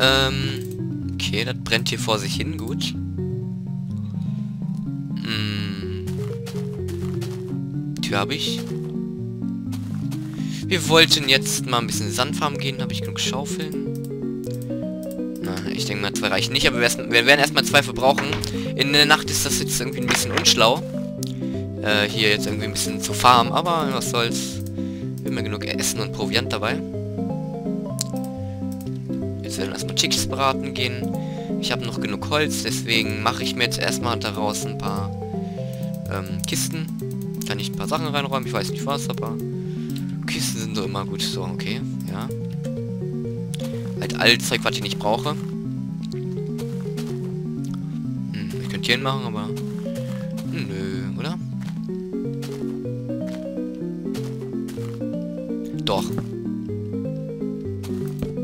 Ähm, okay, das brennt hier vor sich hin, gut. Hm. Tür habe ich. Wir wollten jetzt mal ein bisschen Sandfarm gehen. Habe ich genug Schaufeln? Na, ich denke mal, zwei reichen nicht, aber wir, wir werden erstmal zwei verbrauchen. In der Nacht ist das jetzt irgendwie ein bisschen unschlau. Äh, hier jetzt irgendwie ein bisschen zu farmen, aber was soll's. Immer genug Essen und Proviant dabei. Jetzt werden wir erstmal Chicks braten gehen. Ich habe noch genug Holz, deswegen mache ich mir jetzt erstmal daraus ein paar ähm, Kisten. Kann ich ein paar Sachen reinräumen, ich weiß nicht was, aber Kisten sind so immer gut. So, okay, ja. Halt all Zeug, was ich nicht brauche. Hm, ich könnte hier hin machen, aber... Nö, oder? Doch.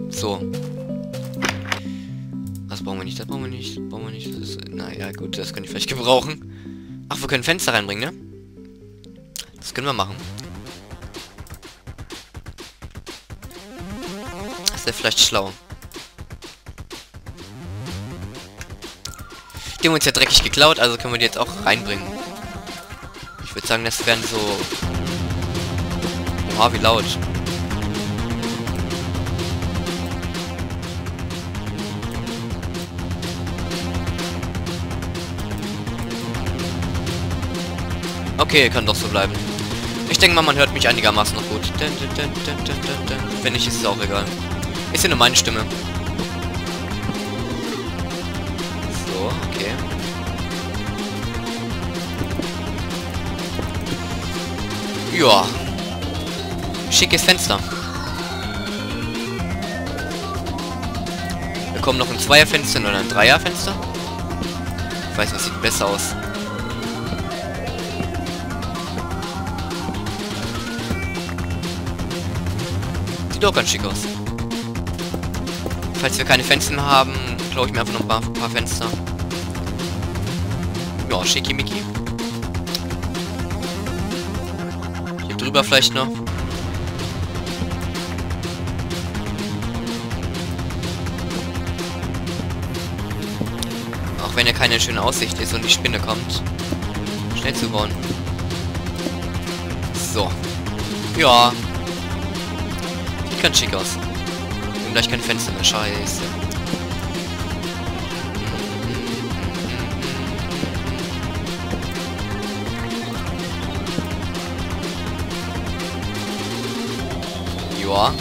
So. Brauchen wir nicht, das brauchen wir nicht, das brauchen wir nicht. Das ist, naja, gut, das kann ich vielleicht gebrauchen. Ach, wir können Fenster reinbringen, ne? Das können wir machen. Das wäre vielleicht schlau. Die haben uns ja dreckig geklaut, also können wir die jetzt auch reinbringen. Ich würde sagen, das wären so... Oha, wie laut. Okay, kann doch so bleiben. Ich denke mal, man hört mich einigermaßen noch gut. Wenn nicht, ist es auch egal. Ist ja nur meine Stimme. So, okay. Ja. Schickes Fenster. Wir kommen noch ein Zweierfenster oder ein Dreierfenster. Ich weiß, was sieht besser aus. Sieht ganz schick aus. Falls wir keine Fenster mehr haben, glaube ich mir einfach noch ein paar, paar Fenster. Ja, schickimicki. Hier drüber vielleicht noch. Auch wenn ja keine schöne Aussicht ist und die Spinne kommt. Schnell zu bauen. So. Ja, ganz schick aus. Und gleich kein Fenster mehr. Scheiße. Joa.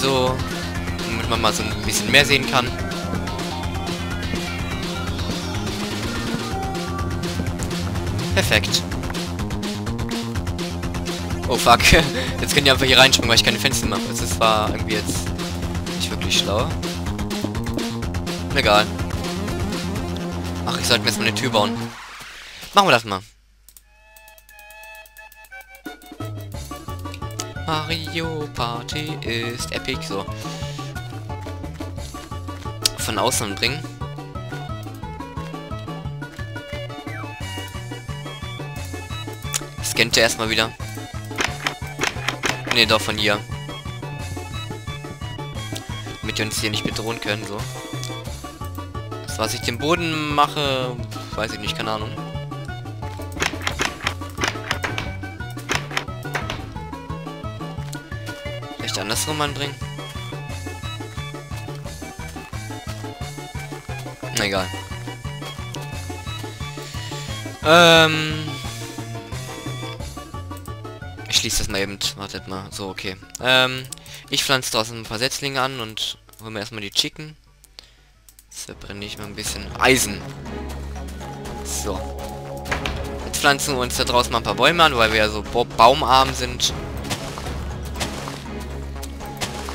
So. Damit man mal so ein bisschen mehr sehen kann. Perfekt. Oh fuck. Jetzt können die einfach hier reinspringen, weil ich keine Fenster mache. Das ist zwar irgendwie jetzt nicht wirklich schlau. Egal. Ach, ich sollte mir erstmal eine Tür bauen. Machen wir das mal. Mario Party ist epic. So. Von außen bringen. Scannt er erstmal wieder. Ne, doch von hier. Damit wir uns hier nicht bedrohen können, so. Das, was ich den Boden mache, weiß ich nicht, keine Ahnung. Vielleicht andersrum anbringen? Na egal. Ähm schließe das mal eben. Wartet mal. So, okay. Ähm, ich pflanze draußen ein paar Setzlinge an und hole mir erstmal die Chicken. Jetzt verbrenne ich mal ein bisschen Eisen. So. Jetzt pflanzen wir uns da draußen mal ein paar Bäume an, weil wir ja so baumarm sind.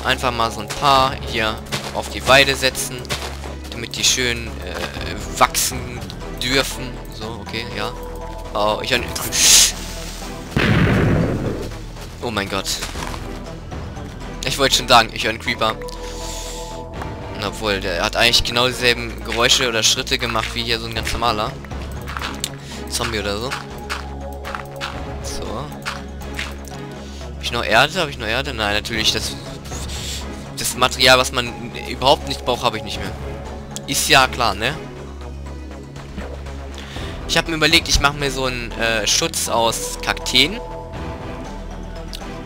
Einfach mal so ein paar hier auf die Weide setzen, damit die schön äh, wachsen dürfen. So, okay, ja. Oh, ich Oh mein Gott. Ich wollte schon sagen, ich höre einen Creeper. Obwohl, der hat eigentlich genau dieselben Geräusche oder Schritte gemacht wie hier so ein ganz normaler. Zombie oder so. So. Habe ich noch Erde? Habe ich noch Erde? Nein, natürlich. Das, das Material, was man überhaupt nicht braucht, habe ich nicht mehr. Ist ja klar, ne? Ich habe mir überlegt, ich mache mir so einen äh, Schutz aus Kakteen.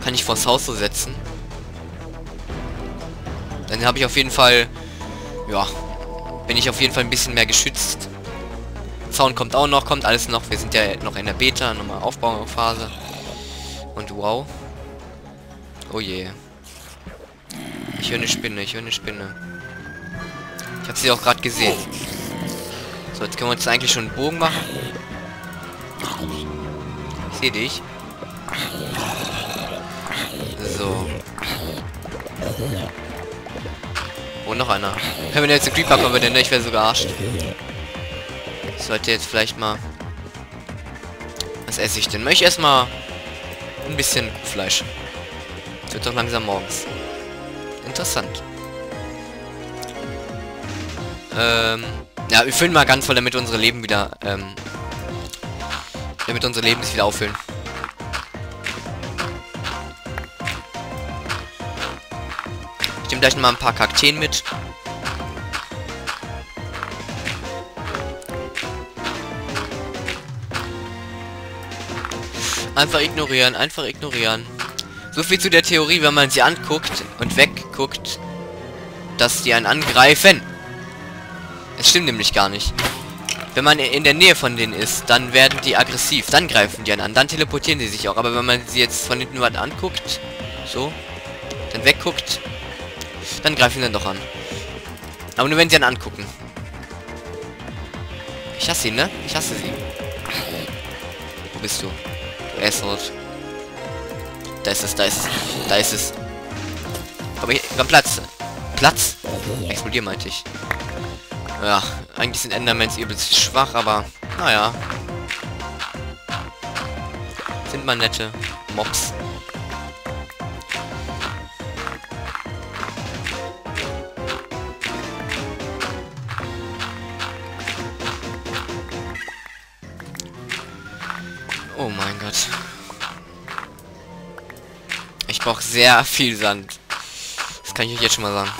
Kann ich vors Haus so setzen. Dann habe ich auf jeden Fall... Ja, bin ich auf jeden Fall ein bisschen mehr geschützt. Zaun kommt auch noch, kommt alles noch. Wir sind ja noch in der Beta, nochmal Aufbauphase. Und wow. Oh je. Ich höre eine Spinne, ich höre eine Spinne. Ich habe sie auch gerade gesehen. So, jetzt können wir uns eigentlich schon einen Bogen machen. Ich sehe dich. So. Oh, noch einer. Können wir jetzt einen Creeper kommen, denn ich wäre so gearscht. Ich sollte jetzt vielleicht mal... Was esse ich denn? Möchte ich erstmal ein bisschen Fleisch. Es wird doch langsam morgens. Interessant. Ähm, ja, wir füllen mal ganz voll, damit unsere Leben wieder, ähm, damit unsere Leben sich wieder auffüllen. Nehme gleich noch mal ein paar Kakteen mit. Einfach ignorieren, einfach ignorieren. So viel zu der Theorie, wenn man sie anguckt und wegguckt, dass die einen angreifen. Es stimmt nämlich gar nicht. Wenn man in der Nähe von denen ist, dann werden die aggressiv. Dann greifen die einen an. Dann teleportieren sie sich auch. Aber wenn man sie jetzt von hinten was anguckt, so, dann wegguckt, dann greifen sie dann doch an. Aber nur wenn sie einen angucken. Ich hasse ihn, ne? Ich hasse sie. Wo bist du? Du Assert. Da ist es, da ist es, da ist es. Aber hier, komm, Platz. Platz? Explodier, meinte ich. Ja, eigentlich sind Endermans übelst schwach, aber naja. Sind mal nette Mobs. Gott. Ich brauche sehr viel Sand. Das kann ich euch jetzt schon mal sagen.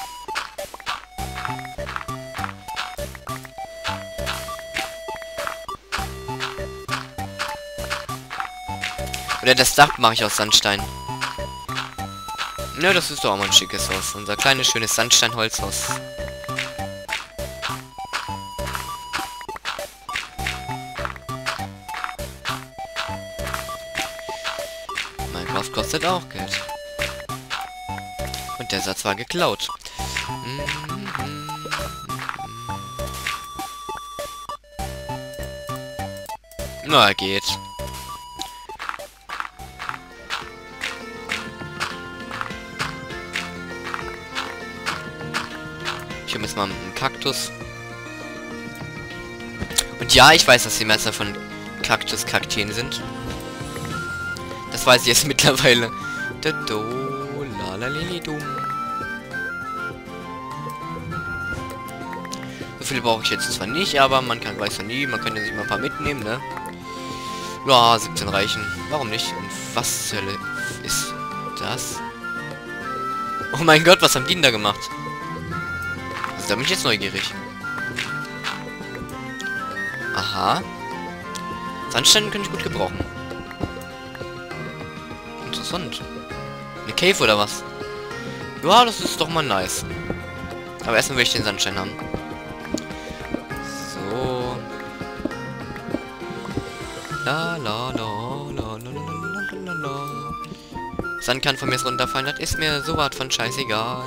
Oder das Dach mache ich aus Sandstein. Ja, das ist doch auch mal ein schickes Haus. Unser kleines, schönes Sandsteinholzhaus. Kostet auch Geld. Und der Satz war geklaut. Na, geht. Ich habe jetzt mal einen Kaktus. Und ja, ich weiß, dass die Messer von Kaktus-Kakteen sind. Das weiß ich jetzt mittlerweile. So viele brauche ich jetzt zwar nicht, aber man kann weiß ja nie, man könnte sich mal ein paar mitnehmen, ne? Ja, 17 reichen. Warum nicht? Und was zur Hölle ist das? Oh mein Gott, was haben die denn da gemacht? Also, da bin ich jetzt neugierig. Aha. Sandstein könnte ich gut gebrauchen. Interessant. Eine Cave oder was? Ja, das ist doch mal nice. Aber erstmal will ich den Sandstein haben. So. La la la la la la la la Sand kann von mir runterfallen, das ist mir so was von scheißegal.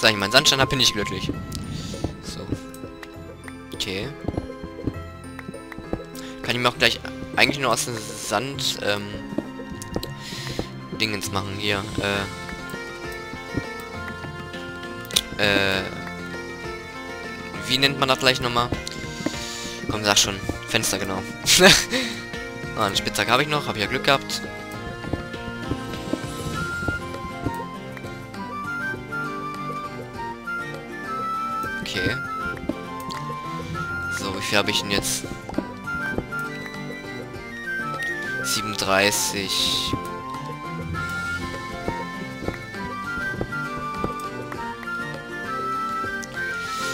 Sag ich meinen Sandstein habe, bin ich glücklich. Mir auch gleich eigentlich nur aus dem Sand ähm, Dingens machen hier. Äh, äh, wie nennt man das gleich nochmal? Komm, sag schon. Fenster, genau. ah, eine Spitzhacke habe ich noch. Habe ich ja Glück gehabt. Okay. So, wie viel habe ich denn jetzt? 37.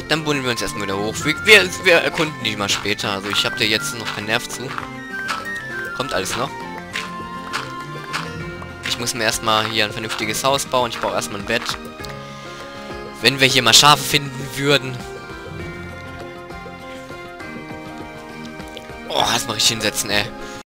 Dann buddeln wir uns erstmal wieder hoch. Wir, wir, wir erkunden die mal später. Also ich habe dir jetzt noch keinen Nerv zu. Kommt alles noch. Ich muss mir erstmal hier ein vernünftiges Haus bauen. Ich baue erstmal ein Bett. Wenn wir hier mal Schafe finden würden. Oh, mache ich hinsetzen, ey.